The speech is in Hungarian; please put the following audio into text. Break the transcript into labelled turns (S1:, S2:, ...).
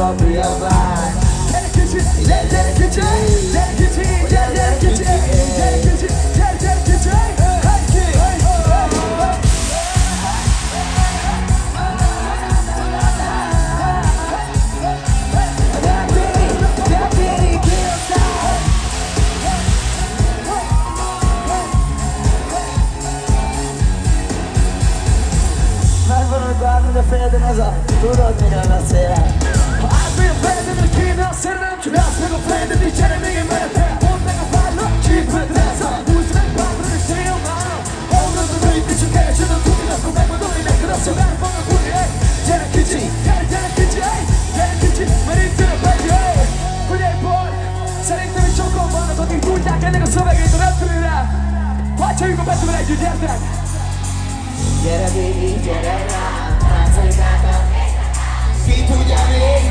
S1: I'll be alright. Dedication, dedication,
S2: dedication. Bármit a fejeden ez a Tudod miről beszélek
S1: Ha átmegy a fejedben, hogy kéne a szerelem Csak állsz meg a fejedet, és gyere még egy menetet Mondd meg a párnak, csípőt rázza Húzd meg bármra, és csinálj a mára Hallod a nőit, és csak keresed a tudni Akkor megmondom, hogy neked az, hogy már van a buli hey. Gyere kicsi, gyere, gyere kicsi, hey. Gyere kicsi, mert itt jön a Peti, hey. Figyelj, boy, szerintem itt sokan vannak, akik tudják ennek a szövegét a repülőre Hagyd a Petivel együtt, gyertek!
S2: Gyere baby, gyere rám, see to y'all